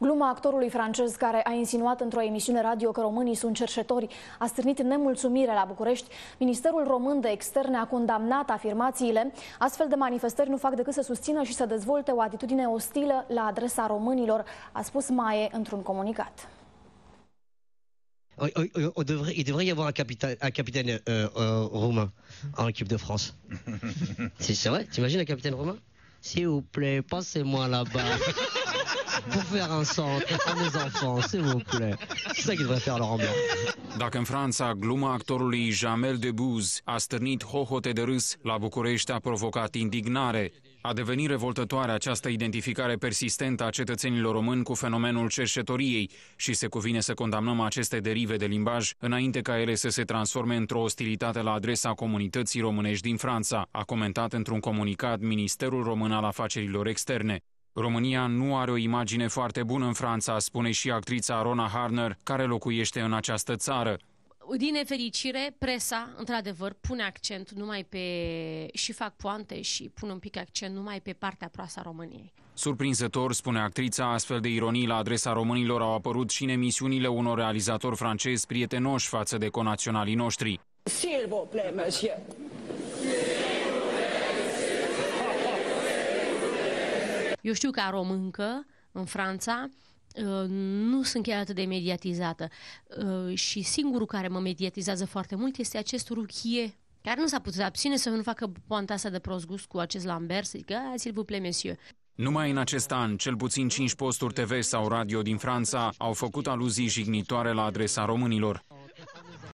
Gluma actorului francez care a insinuat într-o emisiune radio că românii sunt cerșetori a stârnit nemulțumire la București. Ministerul Român de Externe a condamnat afirmațiile. Astfel de manifestări nu fac decât să susțină și să dezvolte o atitudine ostilă la adresa românilor, a spus Maie într-un comunicat. On devrait, il devrait y avoir un capitaine, un capitaine euh, euh, roumain en équipe de France. C'est vrai T'imagines un capitaine roumain S'il vous plaît, passez-moi là-bas. pour faire un centre à mes enfants, s'il vous plaît. C'est ça qu'il devrait faire Laurent Blanc. Dacă în Franța gluma actorului Jamel Debbouze a stârnit hohote de râs, la București a provocat indignare. A devenit revoltătoare această identificare persistentă a cetățenilor români cu fenomenul cerșetoriei și se cuvine să condamnăm aceste derive de limbaj înainte ca ele să se transforme într-o ostilitate la adresa comunității românești din Franța, a comentat într-un comunicat Ministerul Român al Afacerilor Externe. România nu are o imagine foarte bună în Franța, spune și actrița Rona Harner, care locuiește în această țară. Din nefericire, presa, într-adevăr, pune accent numai pe... și fac poante și pun un pic accent numai pe partea proastă a României. Surprinzător, spune actrița, astfel de ironii la adresa românilor au apărut și în emisiunile unor realizatori francezi prietenoși față de conaționalii noștri. S'il vous plaît, monsieur. Eu știu ca româncă, în Franța, uh, nu sunt chiar atât de mediatizată uh, și singurul care mă mediatizează foarte mult este acest ruchie care nu s-a putut abține să nu facă poanta asta de prost gust cu acest Lambert, să zică, ah, s'il vous plaît, monsieur. Numai în acest an, cel puțin 5 posturi TV sau radio din Franța au făcut aluzii jignitoare la adresa românilor.